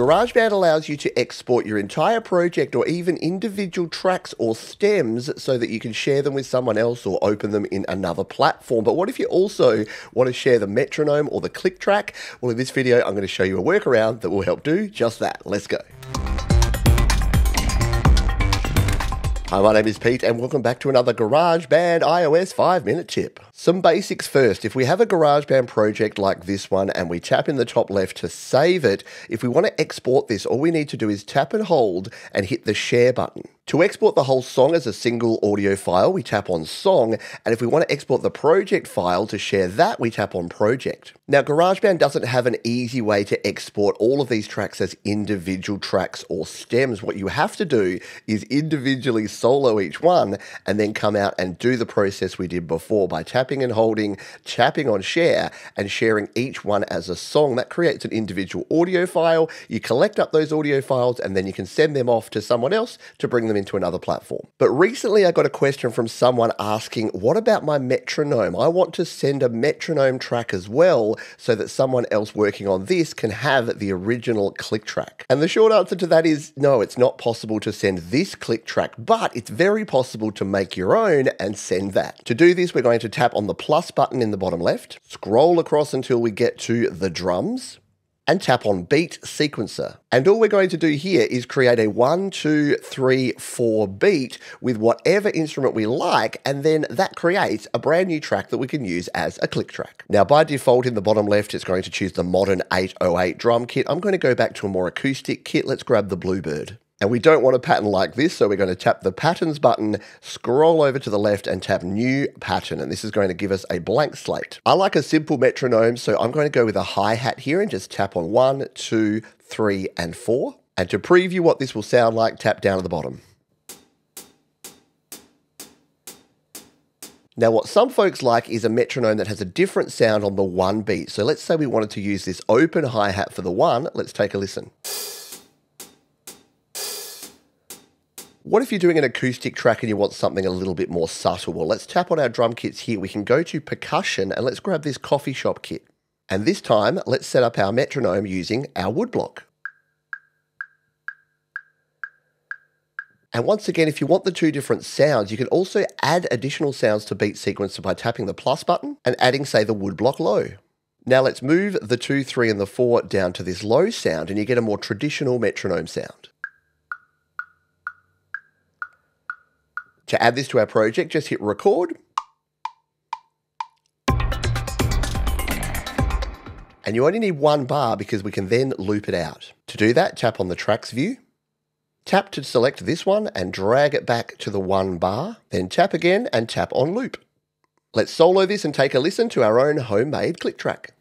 GarageBand allows you to export your entire project or even individual tracks or stems so that you can share them with someone else or open them in another platform. But what if you also want to share the metronome or the click track? Well, in this video, I'm going to show you a workaround that will help do just that. Let's go. Hi, my name is Pete, and welcome back to another GarageBand iOS 5 minute tip. Some basics first. If we have a GarageBand project like this one and we tap in the top left to save it, if we want to export this, all we need to do is tap and hold and hit the share button. To export the whole song as a single audio file, we tap on Song, and if we want to export the project file to share that, we tap on Project. Now, GarageBand doesn't have an easy way to export all of these tracks as individual tracks or stems. What you have to do is individually solo each one and then come out and do the process we did before by tapping and holding, tapping on Share, and sharing each one as a song. That creates an individual audio file. You collect up those audio files and then you can send them off to someone else to bring them into another platform. But recently I got a question from someone asking, what about my metronome? I want to send a metronome track as well so that someone else working on this can have the original click track. And the short answer to that is no, it's not possible to send this click track, but it's very possible to make your own and send that. To do this, we're going to tap on the plus button in the bottom left, scroll across until we get to the drums, and tap on Beat Sequencer. And all we're going to do here is create a one, two, three, four beat with whatever instrument we like, and then that creates a brand new track that we can use as a click track. Now, by default, in the bottom left, it's going to choose the modern 808 drum kit. I'm going to go back to a more acoustic kit. Let's grab the Bluebird. And we don't want a pattern like this, so we're going to tap the patterns button, scroll over to the left and tap new pattern. And this is going to give us a blank slate. I like a simple metronome, so I'm going to go with a hi-hat here and just tap on one, two, three, and four. And to preview what this will sound like, tap down at the bottom. Now, what some folks like is a metronome that has a different sound on the one beat. So let's say we wanted to use this open hi-hat for the one. Let's take a listen. What if you're doing an acoustic track and you want something a little bit more subtle? Well, let's tap on our drum kits here. We can go to percussion and let's grab this coffee shop kit. And this time, let's set up our metronome using our woodblock. And once again, if you want the two different sounds, you can also add additional sounds to Beat Sequencer by tapping the plus button and adding, say, the woodblock low. Now let's move the 2, 3 and the 4 down to this low sound and you get a more traditional metronome sound. To add this to our project, just hit record. And you only need one bar because we can then loop it out. To do that, tap on the tracks view. Tap to select this one and drag it back to the one bar. Then tap again and tap on loop. Let's solo this and take a listen to our own homemade click track.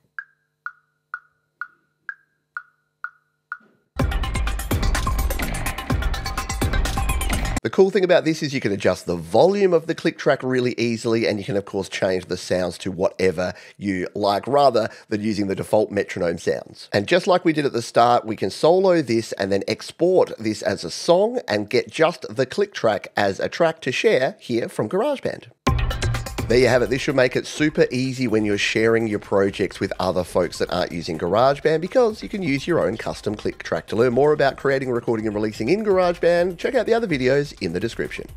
The cool thing about this is you can adjust the volume of the click track really easily, and you can, of course, change the sounds to whatever you like rather than using the default metronome sounds. And just like we did at the start, we can solo this and then export this as a song and get just the click track as a track to share here from GarageBand. There you have it. This should make it super easy when you're sharing your projects with other folks that aren't using GarageBand because you can use your own custom click track. To learn more about creating, recording, and releasing in GarageBand, check out the other videos in the description.